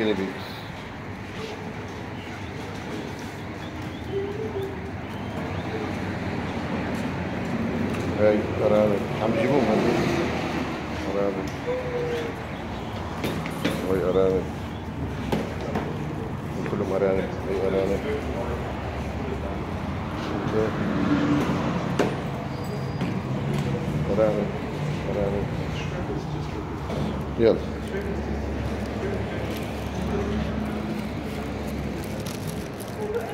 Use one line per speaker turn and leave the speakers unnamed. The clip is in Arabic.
سكيني بيبس هاي قرابة عم يجيبوهم هذول قرابة هاي قرابة كلهم قرابة هاي قرابة قرابة قرابة يلا